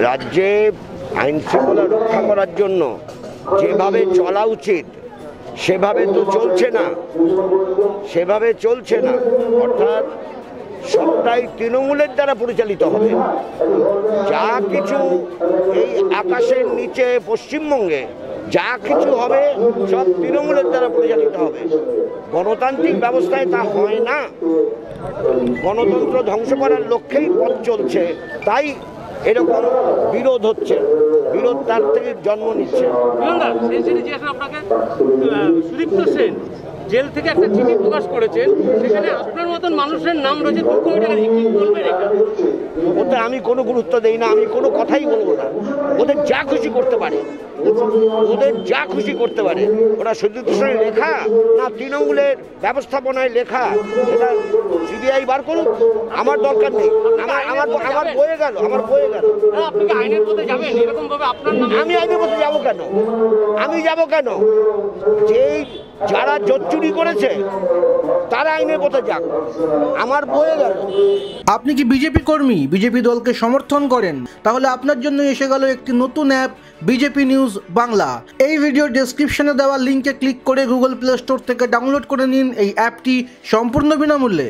রাজ্যে আইন শৃঙ্খলা রক্ষা করার জন্য যেভাবে চলা উচিত, সেভাবে তো চলছে না, সেভাবে চলছে না। অর্থাৎ সবটাই তৃণমূলের দ্বারা পরিচালিত হবে। যা কিছু এই আকাশের নিচে, পশ্চিমবঙ্গে যা কিছু হবে, সব তৃণমূলের দ্বারা পরিচালিত হবে। গণতান্ত্রিক ব্যবস্থায় তা হয় না। গণতন্ত্র ধ্বংস করার লক্ষ্যেই পথ চলছে। তাই এরকম বিরোধ হচ্ছে। বিরোধ তার থেকে জন্ম নিচ্ছে। আপনাকে সুদীপ্ত সেন জেল থেকে একটা চিঠি প্রকাশ করেছেন। সেখানে আপনার মতন মানুষের নাম রয়েছে দু কোটি টাকা বলবেন এটা আমি কোনো গুরুত্ব দেই না আমি কোনো কথাই বলব না। ওদের যা খুশি করতে পারে। ওদের যা খুশি করতে পারে। ওরা সুদীপ্ত লেখা না তৃণমূলের ব্যবস্থাপনায় লেখা সেটা সিবিআই বার করুক আমার দরকার নেই। আমার আমার আমার বয়ে গেল আমার বয়ে গেল। আমি আইনের পথে যাব কেন? আমি যাব কেন? যেই যারা চুরি করেছে, তারা আইনের পথে যাক। আমার বয়ে গেল। আপনি কি বিজেপি কর্মী? বিজেপি দলকে সমর্থন করেন? তাহলে আপনার জন্য এসে গেল একটি নতুন অ্যাপ, বিজেপি নিউজ বাংলা। এই ভিডিও ডেসক্রিপশনে দেওয়া লিঙ্কে ক্লিক করে গুগল প্লে স্টোর থেকে ডাউনলোড করে নিন এই অ্যাপটি সম্পূর্ণ বিনামূল্যে।